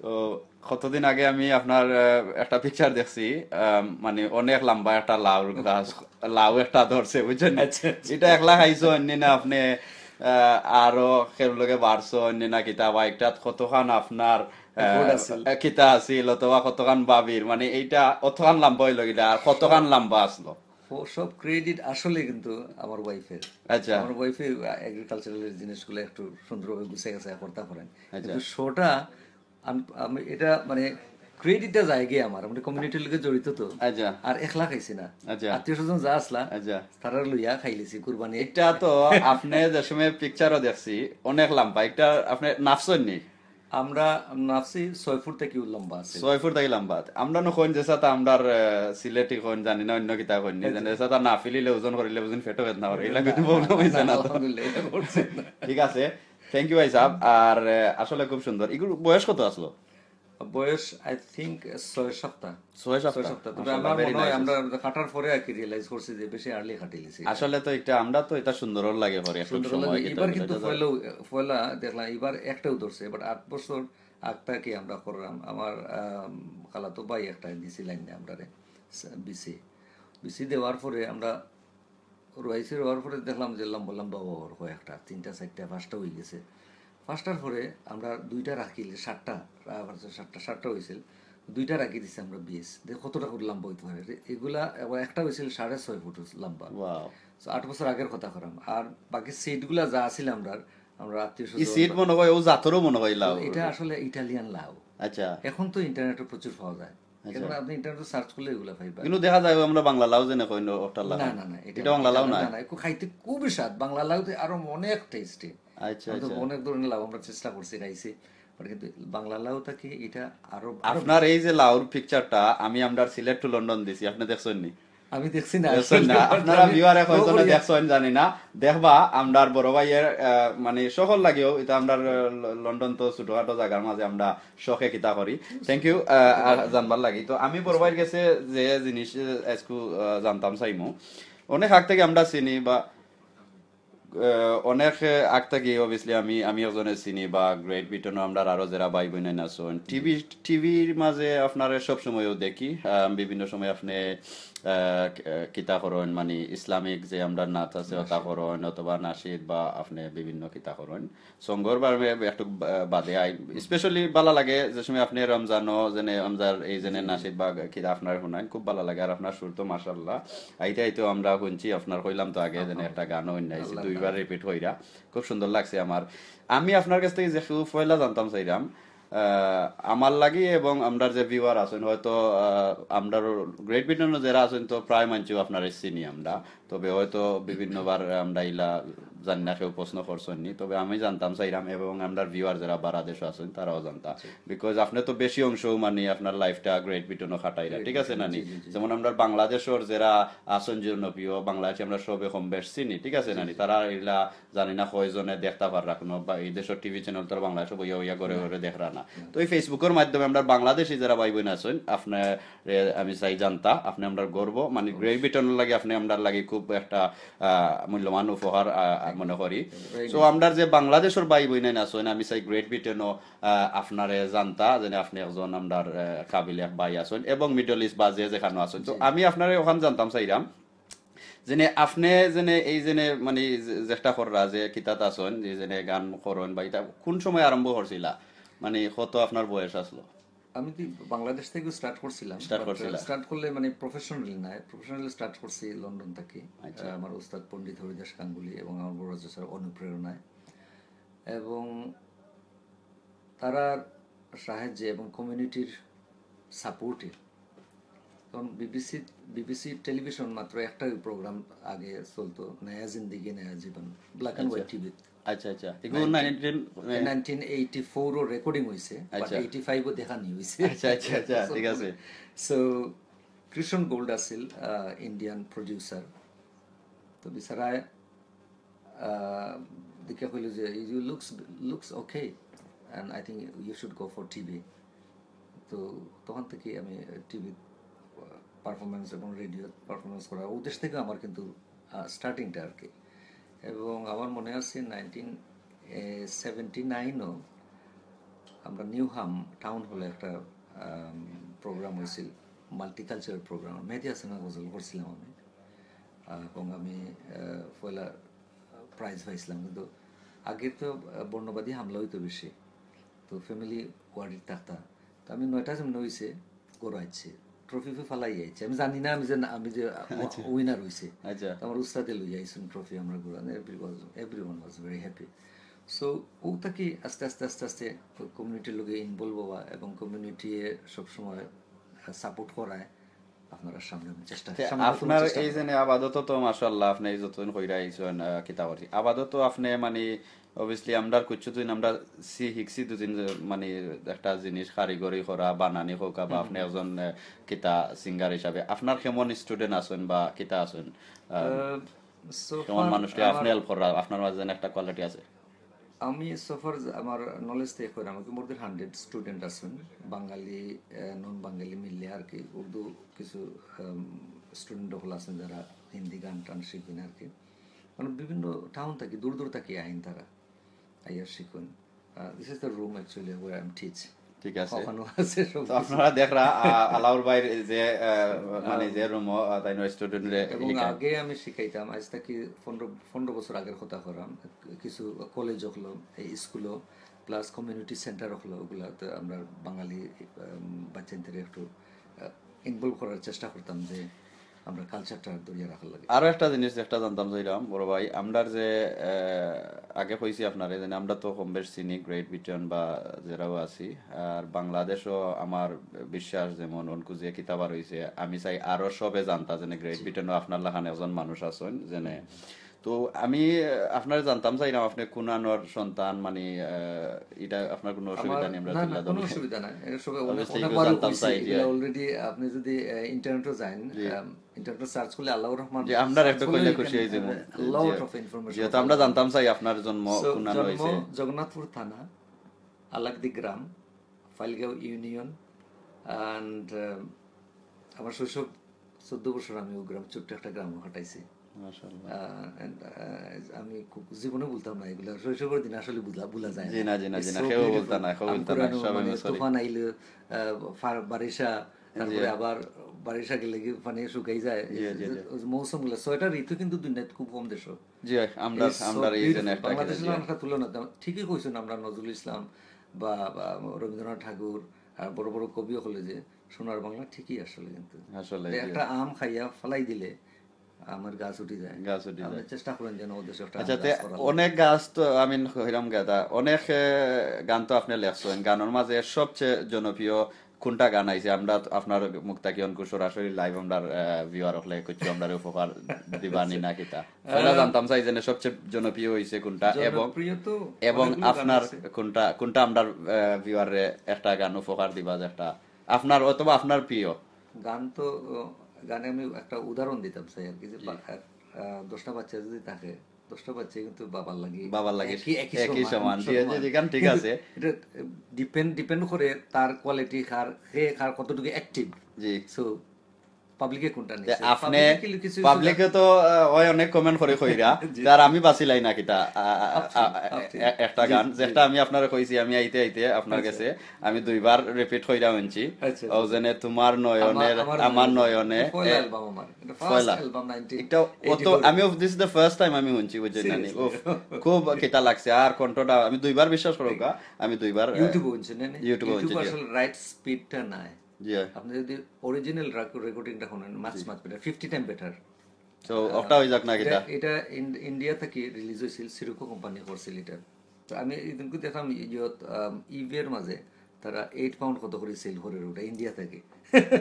তো কতদিন আগে আমি আপনার একটা পিকচার দেখছি মানে অনেক লম্বা একটা লাউ গাছ লাউ একটা ধরছে বুঝছেন এটা একলা খাইছো অন্য না আপনি আরও সেগুলোকে বাড়ছো অন্য না কিতা একটা কতখান আপনার। কিতা আছিল অথবা কতখান বাবির মানে এইটা অতখান লম্বা হইল কিটা আর কতখান লম্বা আসলো সব ক্রেডিট আসলে কিন্তু আমার ওয়াইফের আচ্ছা। আমার ওয়াইফে এগ্রিকালচারাল জিনিসগুলো একটু সুন্দরভাবে গুছিয়ে গেছে করতে পারেন আচ্ছা। কিন্তু শোটা আমি এটা মানে ক্রেডিটটা আমার মানে কমিউনিটির লোকে জড়িত তো আচ্ছা আর একলা খাইছি না আচ্ছা। আত্মীয় স্বজন যা আসলা আচ্ছা তারা লইয়া খাইলিছি কুরবানি এটা তো আপনি যে সময় পিকচারও দেখছি অনেক লম্বা এটা আপনি নাফসন নি আমরা নাফসি ছয় ফুট থেকে লম্বা আছে ছয় ফুট থাকি লম্বা আমরা নো কোন যেসা তা আমরার সিলেটি কোন জানি না অন্য কিতা কোন নি জানি তা না ফিলিলে ওজন করিলে ওজন ফেটো বেদনা করে প্রবলেম হইছে না আলহামদুলিল্লাহ না। ঠিক আছে থ্যাংক ইউ ভাই সাহেব আর আসলে খুব সুন্দর। এগুলো বয়স কত আসলো? বয়স আই থিঙ্ক ছয় সপ্তাহ। ছয় সপ্তাহ? সপ্তাহ। তবে আমার মনে হয় আমরা কাটার পরে আর কি রিয়েলাইজ করছি যে বেশি আর্লি আসলে তো এটা আমরা তো এটা সুন্দর লাগে পরে সুন্দর লাগে। এবার কিন্তু পয়লা দেখলাম এবার একটাও ধরছে। এবার আট বছর আগটা কি আমরা করলাম। আমার আম, খালাতো ভাই একটা দিছি লাইন আমরা বিসি। বিসি দেওয়ার পরে আমরা রয়েছে রোয়ার পরে দেখলাম যে লম্বা লম্বা ওর কয়েকটা তিনটা চারটা পাঁচটা হয়ে গেছে। পাঁচটার পরে আমরা দুইটা রাখিলে সাতটা সাতটা সাতটা হয়েছিল। দুইটা রাখি দিছি আমরা বিএস দেখ কতটা করে লম্বা হইতে পারে। এগুলা একটা হয়েছিল সাড়ে ছয় ফুট লম্বা। আট বছর আগের কথা করাম আর বাকি সিটগুলা যা আছিল আমরা আমরা আত্মীয় সিট মনে হয় ও জাতরও মনে হয় লাউ। এটা আসলে ইটালিয়ান লাউ। আচ্ছা। এখন তো ইন্টারনেটে প্রচুর পাওয়া যায়। এখন আপনি ইন্টারনেটে সার্চ করলে এগুলা পাইবা কিন্তু দেখা যায় আমরা বাংলা লাউ জেনে কই ওটা লাউ না না না এটা বাংলা লাউ না? না একটু খাইতে খুবই স্বাদ। বাংলা লাউতে আরও অনেক টেস্টি আচ্ছা আচ্ছা। অনেক ধরনের লাউ আমরা চেষ্টা করছি খাইছি বাট কিন্তু বাংলা লাউটা কি এটা আরও আপনার এই যে লাউর পিকচারটা আমি আমরা সিলেট টু লন্ডন দিছি আপনি দেখছেন নি? আমি দেখছি না। না? আপনারা ভিউয়ার এখন তো দেখছেন জানি না। দেখবা আমরার বড় ভাইয়ের মানে সকল লাগেও এটা আমরার লন্ডন তো ছোটখাটো জায়গার মাঝে আমরা শখে কিতা করি। থ্যাংক ইউ জানবার লাগি। তো আমি বড় ভাইয়ের কাছে যে জিনিস আজকু জানতাম চাইমু অনেক আগ থেকে আমরা চিনি বা অনেক আগ থেকে অবভিয়াসলি আমি আমি একজনে চিনি বা গ্রেট ব্রিটেন আমরা আরও যারা ভাই বোন আছেন। টিভি টিভির মাঝে আপনার সব সময়ও দেখি বিভিন্ন সময় আপনি আহ, কিতা করেন মানে ইসলামিক যে আমরা নাচ আছে ওটা করেন অথবা নাসিদ বা আপনি বিভিন্ন কিতা করেন সঙ্গর বারে একটু বাদে আই স্পেশালি ভালো লাগে যে সময় আপনি রমজানও যেনে রমজার এই যেনে নাসিদ বা কিতা আপনার শুনাইন খুব ভালো লাগে। আর আপনার সুর তো মাসাল্লাহ আইতে আইতেও আমরা শুনছি আপনার কইলাম তো আগে যেন একটা গানও অন্যাইছি দুইবার রিপিট হইরা। খুব সুন্দর লাগছে আমার। আমি আপনার কাছ থেকে যে পয়লা জানতাম চাইরাম আহ, আমার লাগি এবং আমরা যে ভিউয়ার আছেন, হয়তো আমরা গ্রেট ব্রিটেনও যারা আছেন, তো প্রায় মানছি আপনার চিনি আমরা। তবে হয়তো বিভিন্নবার আমরা ইলা জানি না কেউ প্রশ্ন করছেন নি। তবে আমি জানতাম চাইরাম এবং আমরা ভিউয়ার যারা বারাদেশ আছেন তারাও জানতাম বিকজ আপনি তো বেশি অংশ মানে আপনার লাইফটা গ্রেট ব্রিটেনও খাটাইরা ঠিক আছে নানি যেমন আমরা বাংলাদেশের যারা আছেন জনপ্রিয় বাংলাদেশে আমরা সবে কম বেশ চিনি ঠিক আছে নানি তারা এগুলা জানি না কয়জনে দেখতে পার রাখনো বা এই দেশের টিভি চ্যানেল তো বাংলাদেশে বইয়া বইয়া করে করে দেখরা না। তো এই ফেসবুকের মাধ্যমে আমরা বাংলাদেশি যারা ভাই বোন আছেন আপনার আমি চাই জানতা আপনি আমরা গর্ব মানে গ্রেট ব্রিটেনের লাগে আপনি আমরা লাগে খুব একটা মূল্যবান উপহার মনে করি। তো আমরা যে বাংলাদেশের ভাই বোন আছেন আমি চাই গ্রেট ব্রিটেনও আপনারে জানতা যেন আপনি একজন আমরা কাবিল এক ভাই আছেন এবং মিডল ইস্ট বা যে যেখানে আছেন। তো আমি আপনারে ওখানে জানতাম চাইরাম। যেনে আপনি যেনে এই যেনে মানে যে- চেষ্টা কররা যে কিতাত আছেন যে যেনে গান করেন বা কোন সময় আরম্ভ করছিলা মানে কত আপনার বয়স আসলো? আমি তো বাংলাদেশ থেকে স্টার্ট করছিলাম। স্টার্ট করলে মানে প্রফেশনালি না প্রফেশনালি স্টার্ট করছি লন্ডন থেকে। আচ্ছা। আমার উস্তাদ পণ্ডিত হরিদাস গাঙ্গুলি এবং আমার বড় স্যার অনুপ্রেরণায়। এবং তারা সাহায্যে এবং কমিউনিটির সাপোর্টে তখন বিবিসি বিবিসি টেলিভিশন মাত্র একটাই প্রোগ্রাম আগে চলতো নয়া জিন্দিগি নয়া জীবন ব্ল্যাক অ্যান্ড হোয়াইট টিভি আচ্ছা আচ্ছা। এগুলো নাইনটিন নাইনটিন এইটি ফোরও রেকর্ডিং হয়েছে আচ্ছা। এইটি ফাইভও দেখানি হয়েছে আচ্ছা আচ্ছা আচ্ছা ঠিক আছে। সো কৃষ্ণ গোল্ড আছিল ইন্ডিয়ান প্রডিউসার তো বিচারায় দেখে কইল যে you looks looks okay and I think you should go for TV তো তখন থেকে আমি টিভি পারফরমেন্স এবং রেডিও পারফরমেন্স করা উদ্দেশ্য থেকে আমার কিন্তু স্টার্টিংটা আর কি। এবং আমার মনে আছে নাইনটিন সেভেন্টি নাইনও আমরা নিউ হাম টাউন হলে একটা প্রোগ্রাম হয়েছিল মাল্টিকালচারাল প্রোগ্রাম মেহেদি হাসানা গজল করছিলাম আমি। এবং আমি পয়লা প্রাইজ পাইছিলাম। কিন্তু আগে তো বর্ণবাদী হামলা হইতো বেশি। তো ফ্যামিলি ওয়ার্ডের থাকতা তো আমি নয়টা যেমন হয়েছে গড়াইছে ট্রফি ফি ফালাই যাইছে আমি জানি না আমি যে আমি যে উইনার হয়েছে আচ্ছা। আমার উস্তাদে লই ট্রফি আমরা ঘুরান every was every one was very happy so আস্তে আস্তে আস্তে আস্তে কমিউনিটির লোকে ইনভলভ হওয়া এবং কমিউনিটি সবসময় সাপোর্ট করায় আপনারা সামনে চেষ্টা আপনার এই যে আবাদত তো মাশাআল্লাহ আপনি যতদিন কইরা আইছেন কিতাবরি আবাদত আপনি মানে অবভিয়াসলি আমরা দিন আমরা সি হিকসি দুদিন মানে একটা জিনিস কারিগরি করা বানানি হোক বা আপনি একজন কিতা সিঙ্গার হিসাবে আপনার কেমন স্টুডেন্ট আছেন বা কিতা আছেন? কেমন মানুষকে আপনি হেল্প করা আপনার মাঝে একটা কোয়ালিটি আছে? আমি সফর আমার নলেজ থেকে করে আমাকে মোর দেন হান্ড্রেড স্টুডেন্ট আছেন বাঙালি নন বাঙালি মিললে আর কি উর্দু কিছু স্টুডেন্ট হল আছেন যারা হিন্দি গান টান শিখবেন আর কি। মানে বিভিন্ন টাউন থাকি দূর দূর থাকি আইন তারা। আইয়ার শিখুন this is the room actually where I am teach ঠিক আছে। আপনারা দেখরা আলাউর ভাইয়ের যে মানে যে রুম তাই স্টুডেন্ট এবং আগে আমি শিখাইতাম আজ থেকে পনেরো পনেরো বছর আগের কথা করাম কিছু কলেজ হলো স্কুলও প্লাস কমিউনিটি সেন্টার হলো ওগুলাতে আমরা বাঙালি বাচ্চাদের একটু ইনভলভ করার চেষ্টা করতাম যে আমরা কালচারটা ধরিয়ে রাখার লাগে। আরও একটা জিনিস একটা জানতাম যাইলাম বড় ভাই আমরার যে আগে কইছি আপনারে যে আমরা তো কম বেশ চিনি গ্রেট ব্রিটেন বা যেরাও আছি আর বাংলাদেশও আমার বিশ্বাস যেমন অনকু যে কিতাবা রয়েছে আমি চাই আরও সবে জানতা যেন গ্রেট ব্রিটেনও আপনার লাখানে এজন মানুষ আছেন যেনে তো আমি আপনার জানতাম চাইলাম আপনি কুনানোর সন্তান মানে এটা আপনার কোনো অসুবিধা নেই আমরা না না কোনো অসুবিধা নাই। এগুলো বড় জানতাম চাই অলরেডি আপনি যদি ইন্টারনেটে যান ইন্টারনেটে সার্চ করলে আল্লাহর রহমান যে আমরা একটা কইলে খুশি হয়ে যাব। Lot of information যেহেতু আমরা জানতাম চাই আপনার জন্ম কুনানো জন্ম হয়েছে। জগন্নাথপুর থানা আলাকদি গ্রাম ফাইলগাঁও ইউনিয়ন অ্যান্ড আমার শৈশব চোদ্দ বছর আমি ও গ্রাম ছোট্ট একটা গ্রাম কাটাইছি আমি জীবনে বলতাম না এগুলো শৈশবের দিন আসলে বুঝা যায় না, জি না, জি না, কেউ beautiful. না, কেউ বলতা না, সবাই মানে মিস করি। তুফান আইলে বারিশা তারপরে আবার বারিশা গেলে কি পানি শুকাই যায়। মৌসুমগুলো ছয়টা ঋতু কিন্তু দুনিয়াতে খুব কম দেশ জি আমরা আমরা এই জন্য একটা বাংলাদেশের একটা তুলনা ঠিকই কইছেন আমরা নজরুল ইসলাম বা বা রবীন্দ্রনাথ ঠাকুর আর বড় বড় কবি হলে যে সোনার বাংলা ঠিকই আসলে কিন্তু। আসলে একটা আম খাইয়া ফলাই দিলে আমার গাছ উঠে যায়। গাছ উঠে আপনি চেষ্টা করেন যেন আচ্ছা অনেক গাছ তো আমি হইরাম গাদা অনেক গান তো আপনি লেখছেন। গানের মাঝে সবচেয়ে জনপ্রিয় কোনটা গান আইছে? আমরা আপনার মুক্তাকি অঙ্কুর সরাসরি লাইভ আমরা ভিউয়ার হলে কিছু আমরা উপকার দিবানি না কিতা আমরা জানতাম চাই যে সবচেয়ে জনপ্রিয় হইছে কোনটা এবং এবং আপনার কোনটা কোনটা আমরা ভিউয়ারে একটা গান উপকার দিবা যে একটা আপনার অথবা আপনার প্রিয়? গান তো গানে আমি একটা উদাহরণ দিতাম চাই আর কি যে দশটা বাচ্চা যদি থাকে দশটা বাচ্চা কিন্তু বাবার লাগে বাবার লাগে একই সমান গান ঠিক আছে। এটা ডিপেন্ড ডিপেন্ড করে তার কোয়ালিটি খার সে খার কতটুকু অ্যাক্টিভ জি। সো পাবলিকে কোনটা নিছে? আপনি পাবলিকে তো ওই অনেক কমেন্ট করে কইরা আমি বাঁচিলাই না কিটা একটা গান যেটা আমি আপনার কইছি আমি আইতে আইতে আপনার কাছে আমি দুইবার রিপিট কইরা আনছি। আচ্ছা। ও যেনে তোমার নয়নের আমার নয়নে। পয়লা এটা ফার্স্ট পয়লা। অ্যালবাম 90 একটা অত আমি দিস দ্য ফার্স্ট টাইম আমি শুনছি বুঝছেন না খুব কিতা লাগছে। আর কণ্ঠটা আমি দুইবার বিশ্বাস করো কা আমি দুইবার ইউটিউবে হচ্ছে না ইউটিউবে। আসলে রাইট স্পিডটা নাই। আপনি যদি অরিজিনাল রেকর্ডিংটা শুনেন much much better fifty time better তো যাক না কিটা এটা? ইন- ইন্ডিয়া থেকে রিলিজ হয়েছিল সিরুকো কোম্পানি করছিল এটা তো আমি এদিনকে দেখলাম ইয়ত ইভিএর মাঝে তারা এইট পাউন্ড কত করে সেল করে ওটা ইন্ডিয়া থেকে।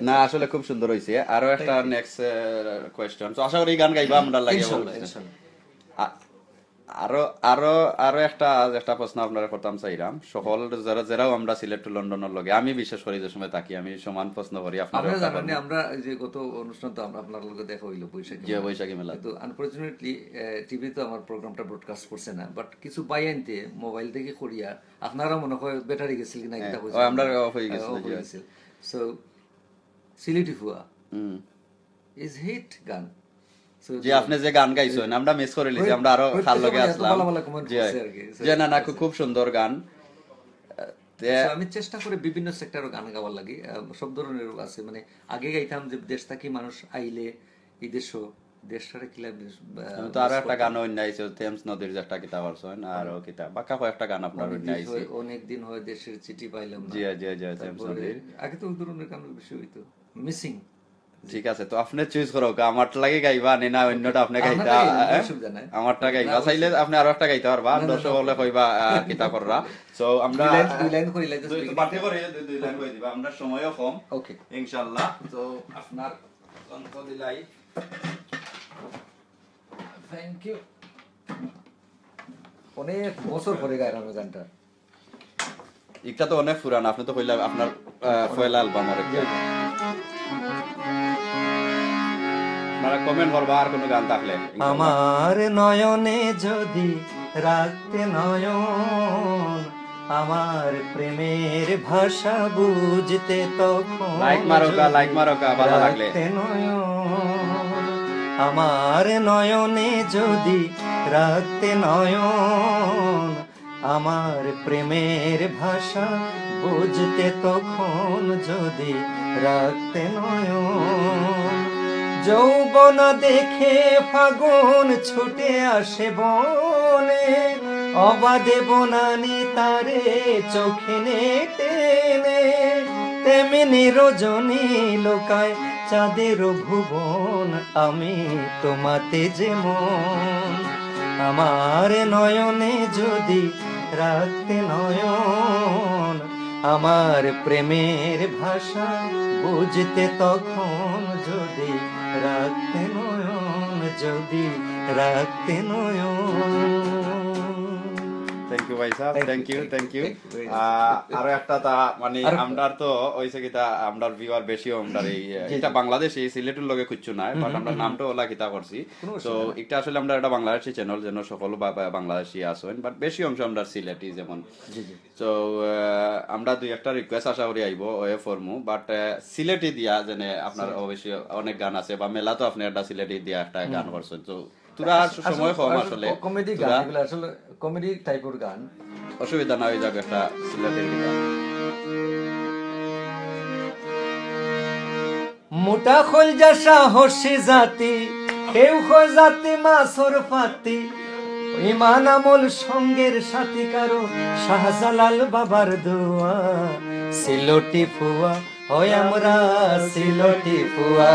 না আসলে খুব সুন্দর হইছে। আরও একটা নেক্সট কোয়েশ্চন তো আশা করি গান গাইবা আমরা লাগে আরও আরও আরও একটা একটা প্রশ্ন আপনারা করতাম চাইরাম। সকল যারা যারাও আমরা সিলেট টু লন্ডনের লগে আমি বিশেষ করি যে সময় থাকি আমি সমান প্রশ্ন করি আপনারা জানেন আমরা যে গত অনুষ্ঠান তো আমরা আপনার লগে দেখা হইল বৈশাখী যে বৈশাখী মেলা। কিন্তু আনফরচুনেটলি টিভি তো আমার প্রোগ্রামটা ব্রডকাস্ট করছে না বাট কিছু বাই আনতে মোবাইল থেকে করিয়া আপনারা মনে হয় ব্যাটারি গেছিল কিনা কিতা ও, আমরা off হয়ে গেছিল, সো সিলেটি ফুয়া। ইজ হিট গান। যে আপনি যে গান গাইছেন আমরা মিস করে লিছি আমরা আরও হয়তো খাল লগে আসলাম। জি না না খুব- সুন্দর গান। আমি চেষ্টা করি বিভিন্ন সেক্টরও গান গাওয়ার লাগে। সব ধরনের আছে। মানে আগে গাইতাম যে দেশ থাকি মানুষ আইলে এই দেশ দেশটারে কিলা বেশ, আমি তো আরও একটা গান অন্য আইছে থেমস নদীর যে একটা কিতাব করছেন আর কিতা বাকা কয়েকটা গান আপনার অন্য অনেকদিন আইছে হয়- অনেকদিন হয় দেশের চিঠি পাইলাম জি জি জি থেমস নদীর। আগে তো ওই ধরনের গান বেশি হইতো। মিসিং ঠিক আছে তো আপনি চুজ করো আমার লাগে গাইবা নে না অন্যটা আপনি গাইতা হ্যাঁ? আমারটা গাইবা চাইলে আপনি আরও একটা গাইতে পারবা দর্শক কইবা কিতা কররা সো আমরা দুই লাইন- করে দুই লাইন কই দিবা আমরা সময়ও কম। ওকে ইনশাআল্লাহ। তো আপনার অন্ত দিলাই। থ্যাংক ইউ অনেক বছর পরে গাইলাম গানটা এটা তো অনেক পুরান আপনি তো কইলা আপনার আহ, অ্যালবাম আর আপনারা কমেন্ট করবা আর কোনো গান থাকলে আমার নয়নে যদি রাখতে নয়ন আমার প্রেমের ভাষা বুঝতে তখন লাইক মারো কা, লাইক মারো কা, ভালো লাগলে। আমার নয়নে যদি রাখতে নয়ন আমার প্রেমের ভাষা বুঝতে তখন যদি রাখতে নয়ন যৌবন দেখে ফাগুন ছুটে আসে বনে। অবাধে বনানি তারে চোখে টেনে তেমনি রজনী লোকায় চাঁদের ভুবন আমি তোমাতে যেমন। আমার নয়নে যদি রাখতে নয়ন আমার প্রেমের ভাষা বুঝতে তখন যদি রাখতে নয়ন যদি রাখতে নয়ন। ভাই সাহেব thank you thank you you, thank you. Very much. আরও একটা তা মানে আমরার তো হইছে কিতা আমরার ভিউয়ার বেশি আমরার এই এটা বাংলাদেশি সিলেটের লগে খুঁজছো না বাট আমরা নামটা ওলা কিতা করছি। তো এটা আসলে আমরা একটা বাংলাদেশি চ্যানেল যেন সকল বাংলাদেশি আসেন বাট বেশি অংশ আমরা সিলেটি যেমন। তো আমরা দুই একটা রিকোয়েস্ট আশা করি আইব ওয়ে ফরমু বাট সিলেটি দিয়া যেনে আপনার অবশ্যই অনেক গান আছে বা মেলা তো আপনি একটা সিলেটি দিয়া একটা গান করছেন তো তোরা সময় কম আসলে কমেডি গান এগুলো আসলে কমেডি টাইপের গান। অসুবিধা না হয়ে যাবে একটা সিলেটের গান। মোটা খলজা সাহসী জাতি কেউ হয় জাতি মাসর পাতি। ইমান আমল সঙ্গের সাথী কারও শাহজালাল বাবার দোয়া। সিলোটি ফুয়া হয় আমরা সিলোটি ফুয়া।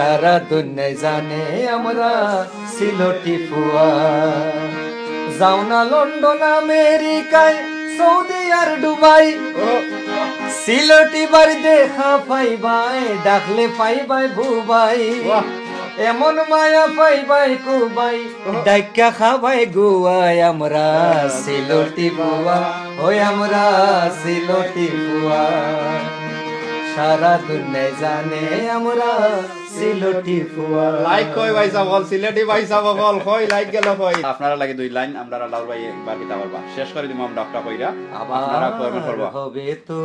সারা দুনিয়ায় জানে আমরা সিলোটি ফুয়া যাও না লন্ডন আমেরিকায় সৌদি আর দুবাই। সিলটি বাড়ি দেখা পাইবাই ডাকলে পাইবাই বুবাই। এমন মায়া পাইবাই কুবাই ডাইকা খাবাই গুয়াই আমরা সিলটি বুয়া ওই আমরা সিলটি বুয়া সারা দুনিয়ায় জানে আমরা সিলটি ফুয়া। লাইক কই ভাই সকল সিলেটি ভাই সকল কই লাইক গেল কই? আপনারা লাগে দুই লাইন আমরা লাউর ভাই একবার কিতা করবা শেষ করে দিমু আমরা একটা কইরা আপনারা কমেন্ট করবা। আবার হবে তো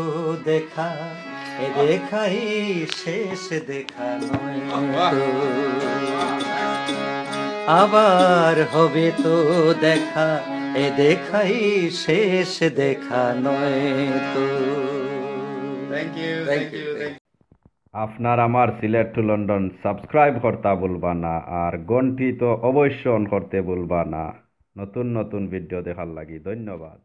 দেখা এ দেখাই শেষ দেখা নয় আবার হবে তো দেখা এ দেখাই শেষ দেখা নয় তো। থ্যাংক ইউ থ্যাংক ইউ আপনার আমার সিলেট টু লন্ডন সাবস্ক্রাইব করতে ভুলবা না আর ঘন্টি তো অবশ্যই অন করতে ভুলবা না। নতুন নতুন ভিডিও দেখার লাগি ধন্যবাদ।